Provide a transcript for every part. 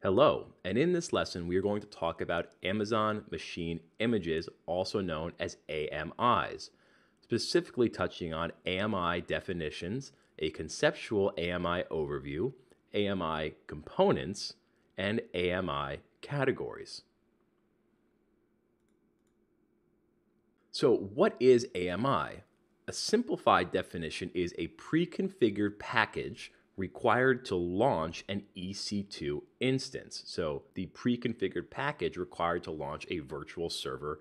Hello, and in this lesson, we are going to talk about Amazon Machine Images, also known as AMIs, specifically touching on AMI definitions, a conceptual AMI overview, AMI components, and AMI categories. So, what is AMI? A simplified definition is a pre configured package required to launch an EC2 instance. So, the pre configured package required to launch a virtual server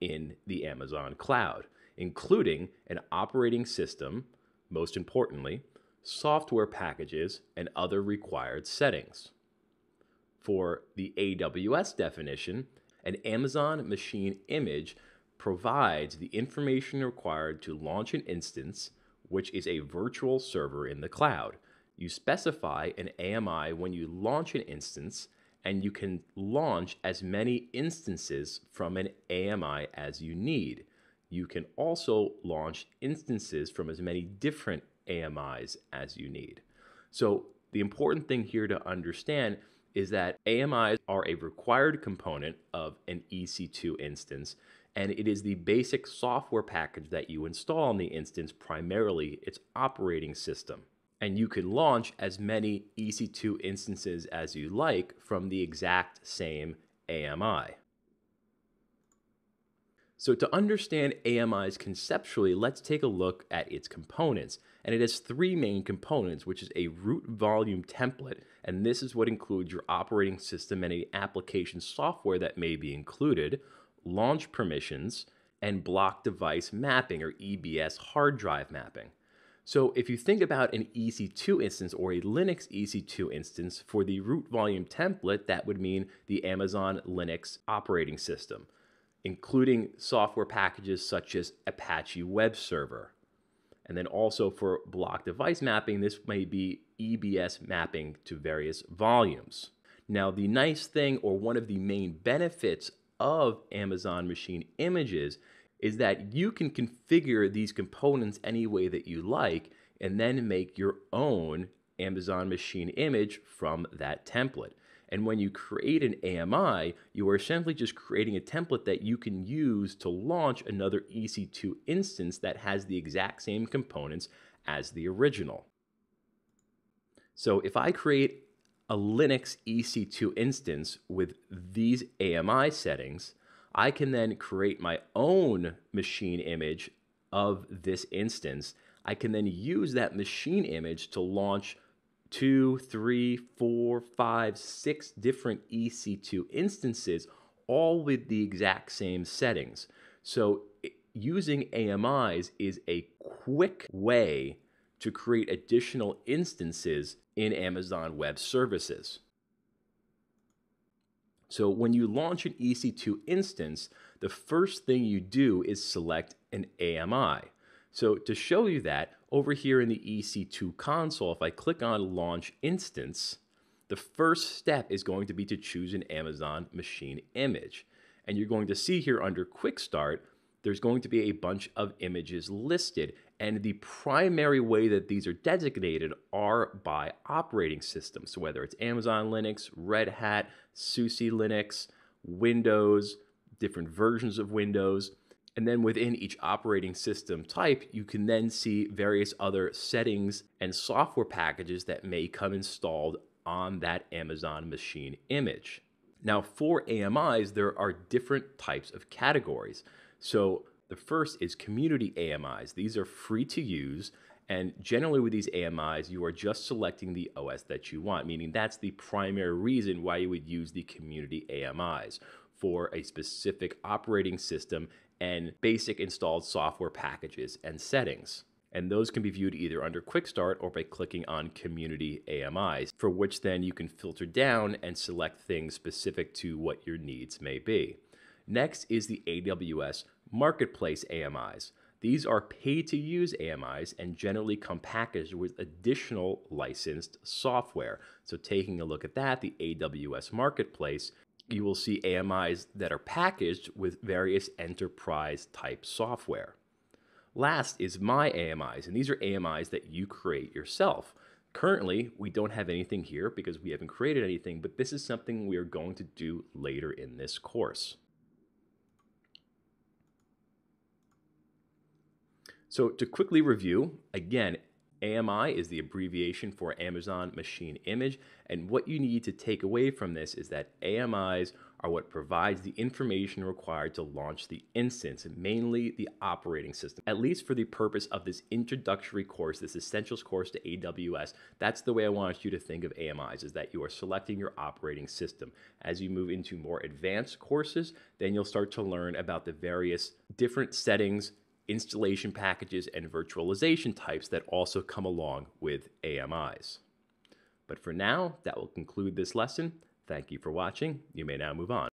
in the Amazon cloud, including an operating system, most importantly, software packages, and other required settings. For the AWS definition, an Amazon machine image provides the information required to launch an instance, which is a virtual server in the cloud. You specify an AMI when you launch an instance, and you can launch as many instances from an AMI as you need. You can also launch instances from as many different AMIs as you need. So, the important thing here to understand is that AMIs are a required component of an EC2 instance, and it is the basic software package that you install on the instance, primarily its operating system. And you can launch as many EC2 instances as you like from the exact same AMI. So to understand AMIs conceptually, let's take a look at its components. And it has three main components, which is a root volume template, and this is what includes your operating system and any application software that may be included, launch permissions, and block device mapping or EBS hard drive mapping. So if you think about an EC2 instance or a Linux EC2 instance for the root volume template, that would mean the Amazon Linux operating system including software packages such as Apache Web Server. And then also for block device mapping, this may be EBS mapping to various volumes. Now, the nice thing, or one of the main benefits of Amazon Machine Images, is that you can configure these components any way that you like and then make your own Amazon Machine image from that template. And when you create an AMI, you are essentially just creating a template that you can use to launch another EC2 instance that has the exact same components as the original. So if I create a Linux EC2 instance with these AMI settings, I can then create my own machine image of this instance. I can then use that machine image to launch two, three, four, five, six different EC2 instances, all with the exact same settings. So using AMIs is a quick way to create additional instances in Amazon Web Services. So when you launch an EC2 instance, the first thing you do is select an AMI. So to show you that, over here in the EC2 console, if I click on Launch Instance, the first step is going to be to choose an Amazon machine image. And you're going to see here under Quick Start, there's going to be a bunch of images listed. And the primary way that these are designated are by operating system. So whether it's Amazon Linux, Red Hat, SUSE Linux, Windows, different versions of Windows. And then within each operating system type, you can then see various other settings and software packages that may come installed on that Amazon machine image. Now, for AMIs, there are different types of categories. So, the first is community AMIs. These are free to use. And generally, with these AMIs, you are just selecting the OS that you want, meaning that's the primary reason why you would use the community AMIs for a specific operating system and basic installed software packages and settings. And those can be viewed either under Quick Start or by clicking on Community AMIs, for which then you can filter down and select things specific to what your needs may be. Next is the AWS Marketplace AMIs. These are pay to use AMIs and generally come packaged with additional licensed software. So, taking a look at that, the AWS Marketplace you will see AMIs that are packaged with various enterprise type software. Last is My AMIs, and these are AMIs that you create yourself. Currently, we don't have anything here because we haven't created anything, but this is something we are going to do later in this course. So to quickly review, again, AMI is the abbreviation for Amazon Machine Image. And what you need to take away from this is that AMIs are what provides the information required to launch the instance, mainly the operating system. At least for the purpose of this introductory course, this essentials course to AWS, that's the way I want you to think of AMIs, is that you are selecting your operating system. As you move into more advanced courses, then you'll start to learn about the various different settings installation packages, and virtualization types that also come along with AMIs. But for now, that will conclude this lesson. Thank you for watching. You may now move on.